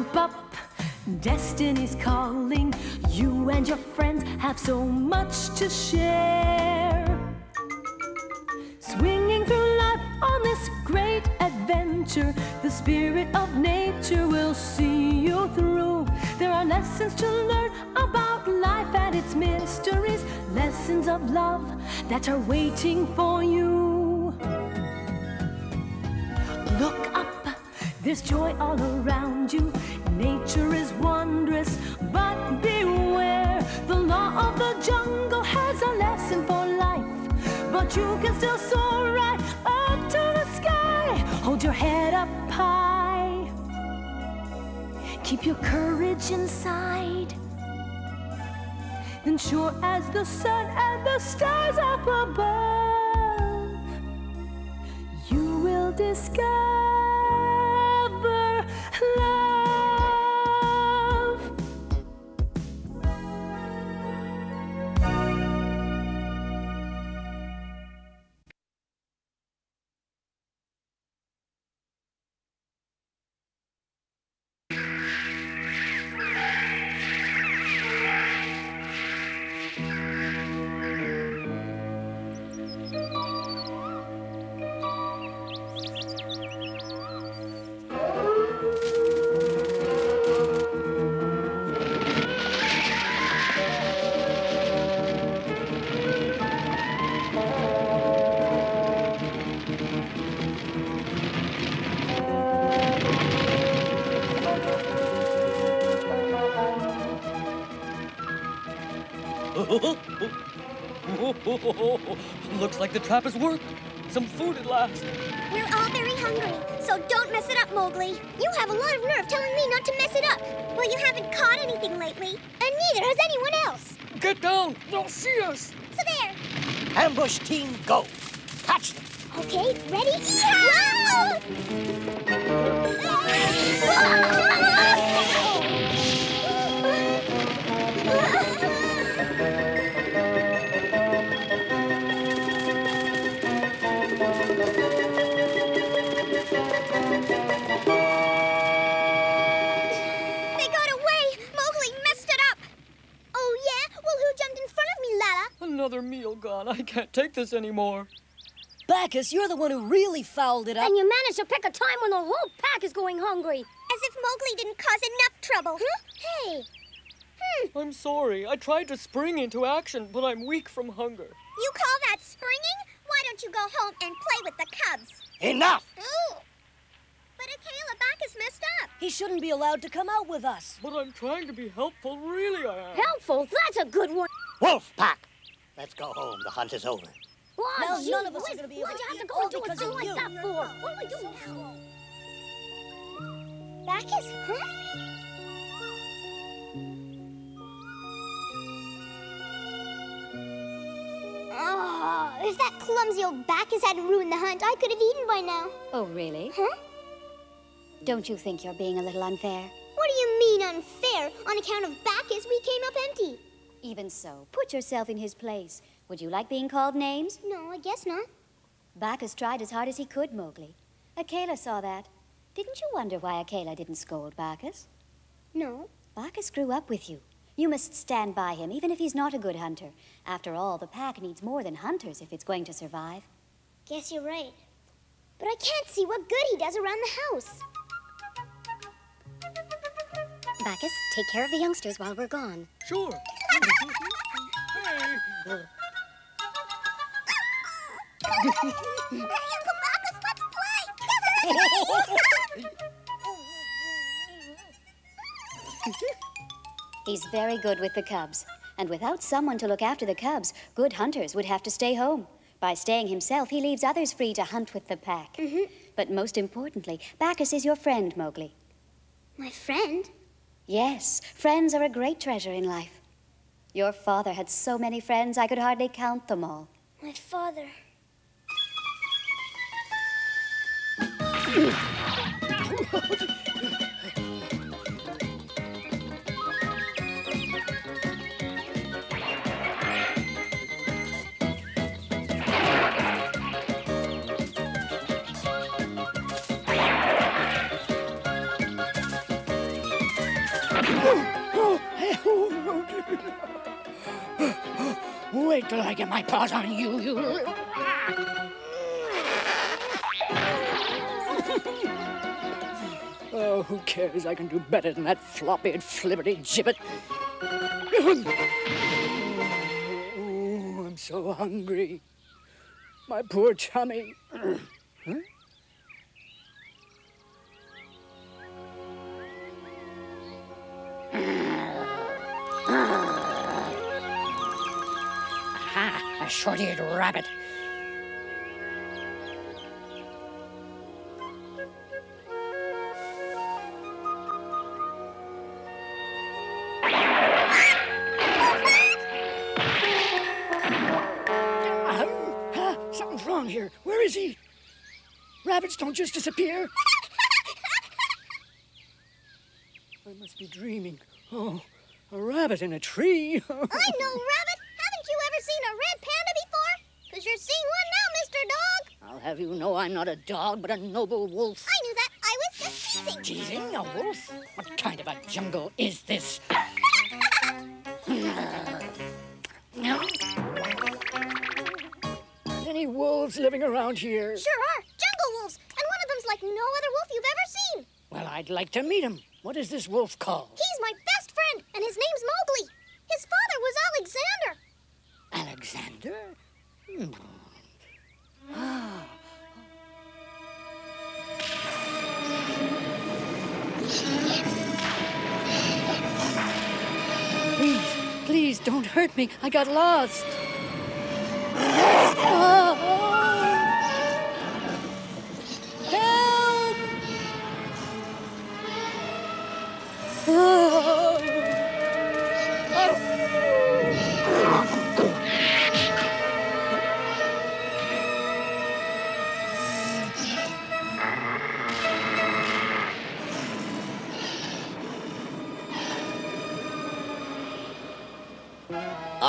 Jump up, destiny's calling. You and your friends have so much to share. Swinging through life on this great adventure, the spirit of nature will see you through. There are lessons to learn about life and its mysteries, lessons of love that are waiting for you. Look there's joy all around you. Nature is wondrous, but beware. The law of the jungle has a lesson for life, but you can still soar right up to the sky. Hold your head up high, keep your courage inside. Then, sure as the sun and the stars up above, you will discover Looks like the trap has worked. Some food at last. We're all very hungry, so don't mess it up, Mowgli. You have a lot of nerve telling me not to mess it up. Well, you haven't caught anything lately, and neither has anyone else. Get down! They'll see us! So there. Ambush team, go. Catch them. Okay, ready? Yeah! Can't take this anymore. Bacchus, you're the one who really fouled it up. And you managed to pick a time when the whole pack is going hungry. As if Mowgli didn't cause enough trouble. Huh? Hey, Hmm. I'm sorry. I tried to spring into action, but I'm weak from hunger. you call that springing? Why don't you go home and play with the cubs? Enough. Ooh. But Akela Bacchus messed up. He shouldn't be allowed to come out with us. But I'm trying to be helpful, really I am. Helpful, that's a good one. Wolf pack. Let's go home. The hunt is over. Why, Now gee none of us are gonna be able Why'd to you have to go all into a because thing of like you. that for? What do we do now? Bacchus, huh? Ah, oh, if that clumsy old Bacchus hadn't ruined the hunt, I could have eaten by now. Oh, really? Huh? Don't you think you're being a little unfair? What do you mean unfair? On account of Bacchus, we came up empty. Even so, put yourself in his place. Would you like being called names? No, I guess not. Bacchus tried as hard as he could, Mowgli. Akela saw that. Didn't you wonder why Akela didn't scold Bacchus? No. Bacchus grew up with you. You must stand by him, even if he's not a good hunter. After all, the pack needs more than hunters if it's going to survive. Guess you're right. But I can't see what good he does around the house. Bacchus, take care of the youngsters while we're gone. Sure. Hey. Uncle Bacchus, let's play! He's very good with the cubs. And without someone to look after the cubs, good hunters would have to stay home. By staying himself, he leaves others free to hunt with the pack. Mm-hmm. But most importantly, Bacchus is your friend, Mowgli. My friend? Yes, friends are a great treasure in life. Your father had so many friends, I could hardly count them all. My father. till I get my paws on you, you. Oh, who cares? I can do better than that flop-eared gibbet. Oh, I'm so hungry. My poor tummy. Huh? Short-eared rabbit. Ah, something's wrong here. Where is he? Rabbits don't just disappear. I must be dreaming. Oh, a rabbit in a tree. I know, Rabbit. Haven't you ever seen a red panda before? Because you're seeing one now, Mr. Dog. I'll have you know I'm not a dog, but a noble wolf. I knew that. I was just teasing. Teasing a wolf? What kind of a jungle is this? Any wolves living around here? Sure are. Jungle wolves. And one of them's like no other wolf you've ever seen. Well, I'd like to meet him. What is this wolf called? He's my best friend, and his name's Mowgli. His father was Alexander. Alexander? Hmm. Please, please don't hurt me. I got lost.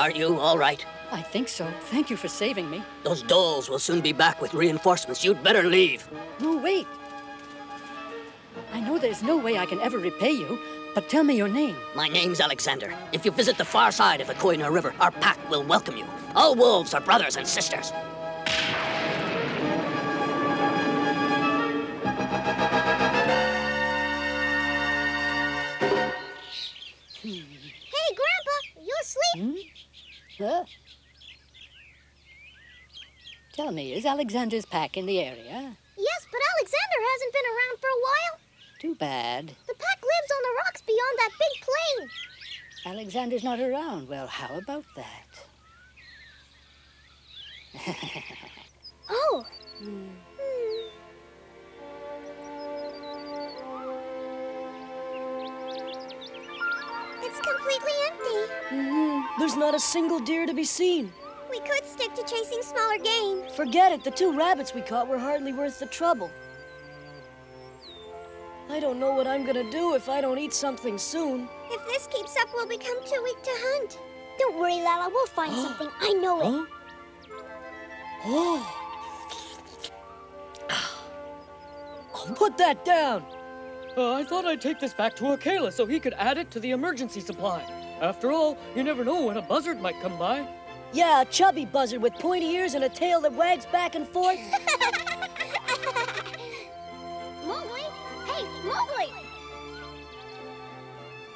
Are you all right? I think so. Thank you for saving me. Those dholes will soon be back with reinforcements. You'd better leave. No, wait. I know there's no way I can ever repay you, but tell me your name. My name's Alexander. If you visit the far side of the Koina River, our pack will welcome you. All wolves are brothers and sisters. Tell me, is Alexander's pack in the area? Yes, but Alexander hasn't been around for a while. Too bad. The pack lives on the rocks beyond that big plain. Alexander's not around. Well, how about that? Oh. It's completely empty. Mm-hmm. There's not a single deer to be seen. We could stick to chasing smaller game. Forget it. The two rabbits we caught were hardly worth the trouble. I don't know what I'm gonna do if I don't eat something soon. If this keeps up, we'll become too weak to hunt. Don't worry, Lala. We'll find something. I know it. Oh. Put that down. Uh, I thought I'd take this back to Akela so he could add it to the emergency supply. After all, you never know when a buzzard might come by. Yeah, a chubby buzzard with pointy ears and a tail that wags back and forth. Mowgli? Hey, Mowgli!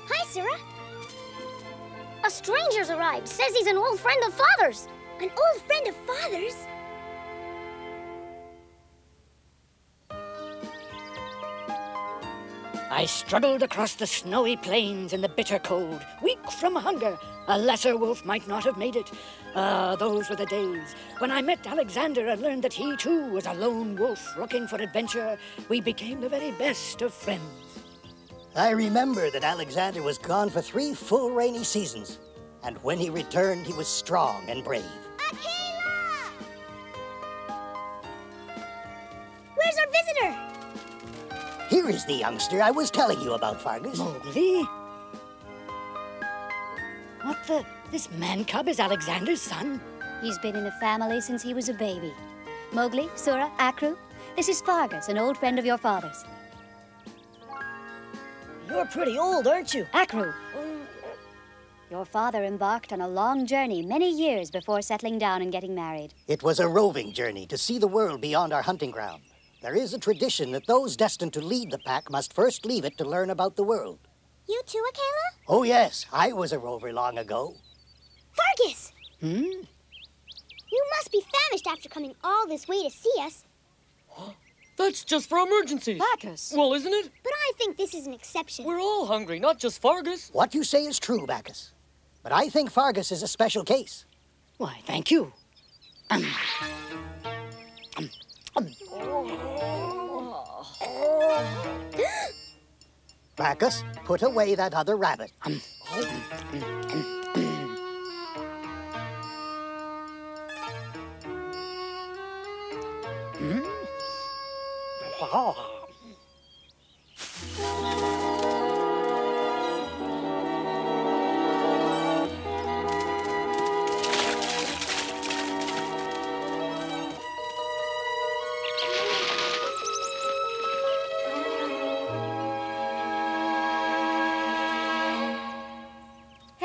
Hi, Sarah. A stranger's arrived. Says he's an old friend of Father's. An old friend of Father's? I struggled across the snowy plains in the bitter cold, weak from hunger. A lesser wolf might not have made it. Ah, those were the days when I met Alexander and learned that he too was a lone wolf looking for adventure. We became the very best of friends. I remember that Alexander was gone for three full rainy seasons. And when he returned, he was strong and brave. Akela! Here is the youngster I was telling you about, Fargus. Mowgli? What the? This man cub is Alexander's son? He's been in the family since he was a baby. Mowgli, Sura, Akru, this is Fargus, an old friend of your father's. You're pretty old, aren't you? Akru, Your father embarked on a long journey many years before settling down and getting married. It was a roving journey to see the world beyond our hunting ground. There is a tradition that those destined to lead the pack must first leave it to learn about the world. You too, Akela? Oh, yes, I was a rover long ago. Fargus! Hmm? You must be famished after coming all this way to see us. That's just for emergencies. Bacchus. Well, isn't it? But I think this is an exception. We're all hungry, not just Fargus. What you say is true, Bacchus. But I think Fargus is a special case. Why, thank you. Bacchus, put away that other rabbit. um, oh.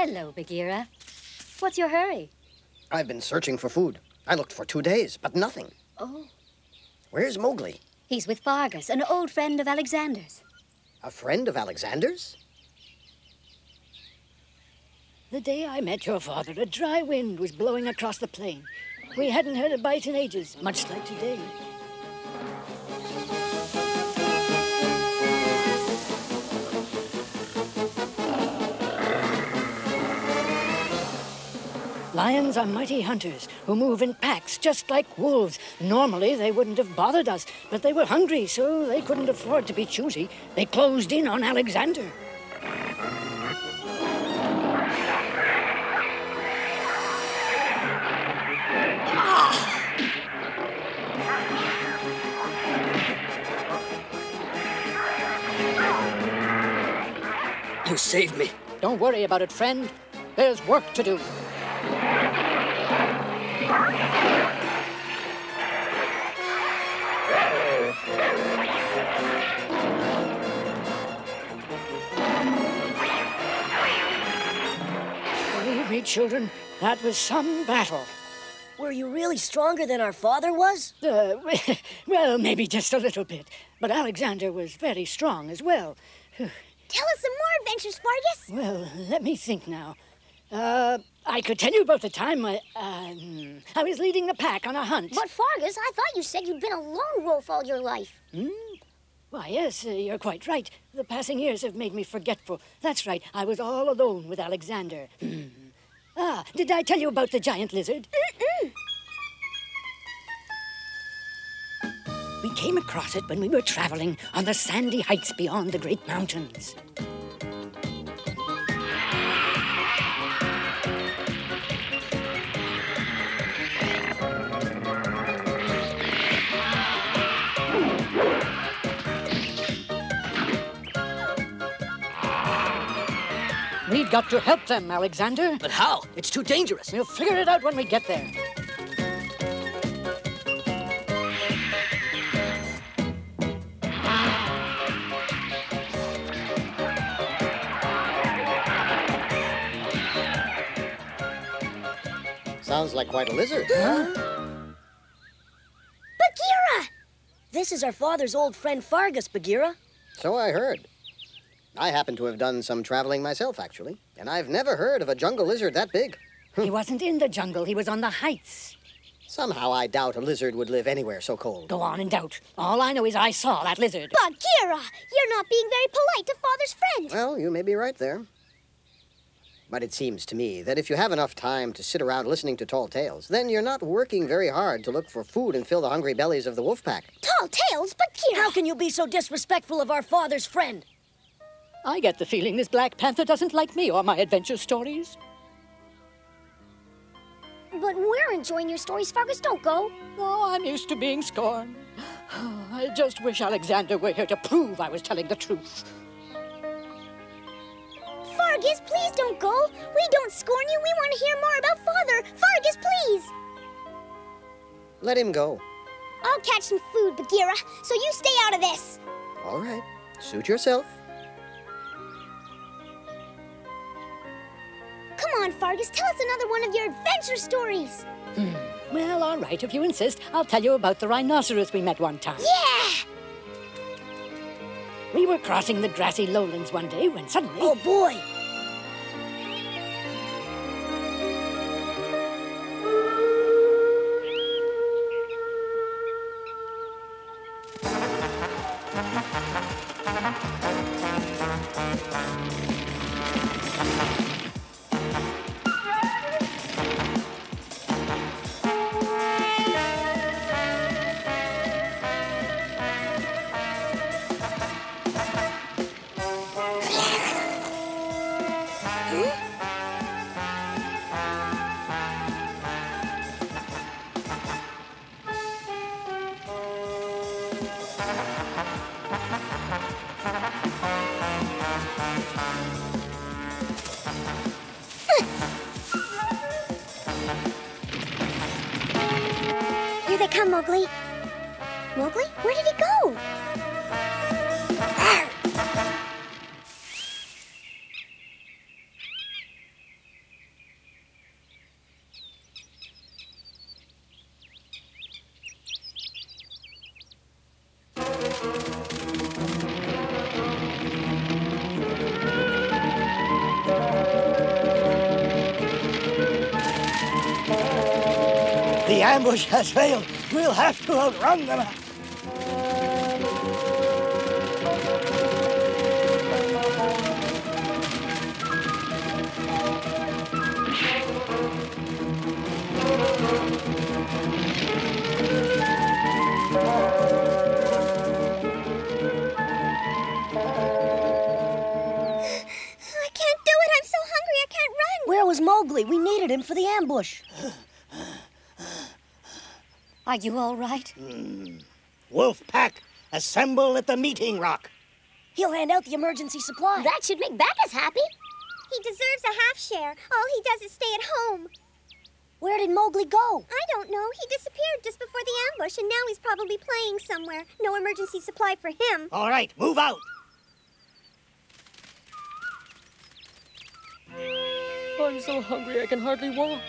Hello, Bagheera. What's your hurry? I've been searching for food. I looked for two days, but nothing. Oh. Where's Mowgli? He's with Fargus, an old friend of Alexander's. A friend of Alexander's? The day I met your father, a dry wind was blowing across the plain. We hadn't heard a bite in ages, much like today. Lions are mighty hunters who move in packs just like wolves. Normally, they wouldn't have bothered us, but they were hungry, so they couldn't afford to be choosy. They closed in on Alexander. You saved me. Don't worry about it, friend. There's work to do. Believe me, children, that was some battle. Were you really stronger than our father was? Uh, well, maybe just a little bit. But Alexander was very strong as well. Tell us some more adventures, Fargus. Well, let me think now. Uh, I could tell you about the time I, um, I was leading the pack on a hunt. But Fargus, I thought you said you'd been a lone wolf all your life. Hmm? Why, yes, uh, you're quite right. The passing years have made me forgetful. That's right, I was all alone with Alexander. Hmm. ah, did I tell you about the giant lizard? Mm-mm. We came across it when we were traveling on the sandy heights beyond the great mountains. We've got to help them, Alexander. But how? It's too dangerous. We'll figure it out when we get there. Sounds like quite a lizard. Bagheera! This is our father's old friend Fargus, Bagheera. So I heard. I happen to have done some traveling myself, actually, and I've never heard of a jungle lizard that big. he wasn't in the jungle, he was on the heights. Somehow I doubt a lizard would live anywhere so cold. Go on and doubt. All I know is I saw that lizard. Bagheera! You're not being very polite to Father's friend. Well, you may be right there. But it seems to me that if you have enough time to sit around listening to tall tales, then you're not working very hard to look for food and fill the hungry bellies of the wolf pack. Tall tales, Bagheera! How can you be so disrespectful of our father's friend? I get the feeling this Black Panther doesn't like me or my adventure stories. But we're enjoying your stories, Fargus. Don't go. Oh, I'm used to being scorned. I just wish Alexander were here to prove I was telling the truth. Fargus, please don't go. We don't scorn you. We want to hear more about Father. Fargus, please. Let him go. I'll catch some food, Bagheera, so you stay out of this. All right. Suit yourself. On, Fargus. Tell us another one of your adventure stories. Hmm. Well, all right, if you insist, I'll tell you about the rhinoceros we met one time. Yeah! We were crossing the grassy lowlands one day when suddenly. Oh, boy! Mowgli. Mowgli? Where did he go? The ambush has failed. We'll have to outrun them. Are you all right? Hmm. Wolf pack, assemble at the meeting rock. He'll hand out the emergency supply. That should make Bacchus happy. He deserves a half share. All he does is stay at home. Where did Mowgli go? I don't know. He disappeared just before the ambush, and now he's probably playing somewhere. No emergency supply for him. All right, move out. I'm so hungry I can hardly walk.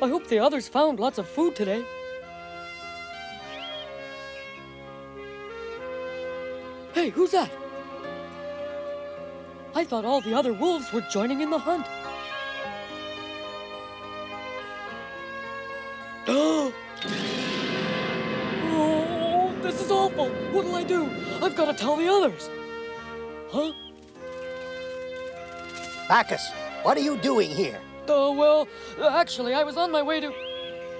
I hope the others found lots of food today. Hey, who's that? I thought all the other wolves were joining in the hunt. oh, this is awful. What'll I do? I've got to tell the others. Huh? Bacchus, what are you doing here? Uh, well, actually, I was on my way to.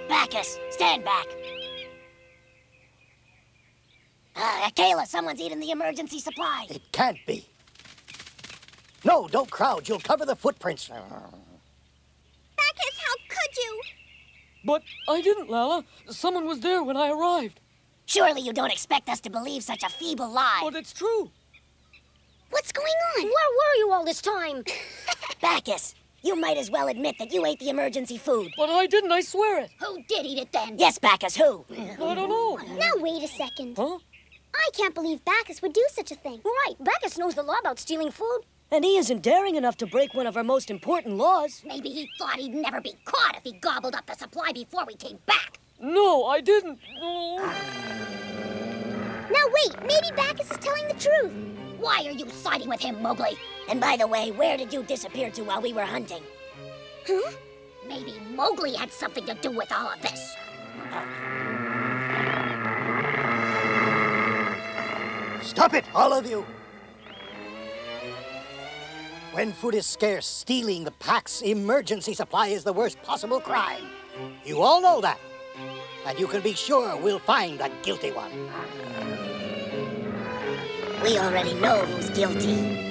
Bacchus, stand back. Uh, Akela, someone's eating the emergency supply. It can't be. No, don't crowd. You'll cover the footprints. Bacchus, how could you? But I didn't, Lala. Someone was there when I arrived. Surely you don't expect us to believe such a feeble lie. But it's true. What's going on? Where were you all this time? Bacchus, you might as well admit that you ate the emergency food. But I didn't, I swear it. Who did eat it then? Yes, Bacchus, who? I don't know. Now, wait a second. Huh? I can't believe Bacchus would do such a thing. Right, Bacchus knows the law about stealing food. And he isn't daring enough to break one of our most important laws. Maybe he thought he'd never be caught if he gobbled up the supply before we came back. No, I didn't. Now, wait. Maybe Bacchus is telling the truth. Why are you siding with him, Mowgli? And by the way, where did you disappear to while we were hunting? Huh? Maybe Mowgli had something to do with all of this. Stop it, all of you. When food is scarce, stealing the pack's emergency supply is the worst possible crime. You all know that. And you can be sure we'll find the guilty one. We already know who's guilty.